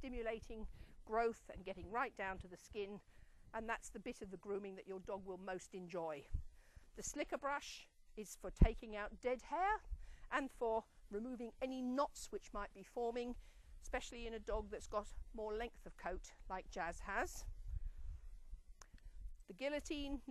stimulating growth and getting right down to the skin and that's the bit of the grooming that your dog will most enjoy. The slicker brush is for taking out dead hair and for removing any knots which might be forming, especially in a dog that's got more length of coat like Jazz has. The guillotine